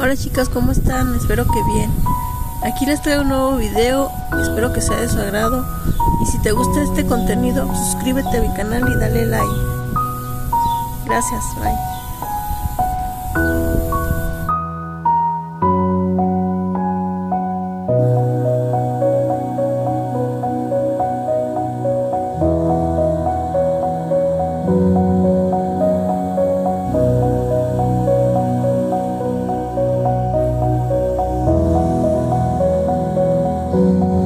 Hola chicas, ¿cómo están? Espero que bien. Aquí les traigo un nuevo video, espero que sea de su agrado. Y si te gusta este contenido, suscríbete a mi canal y dale like. Gracias, bye. Oh.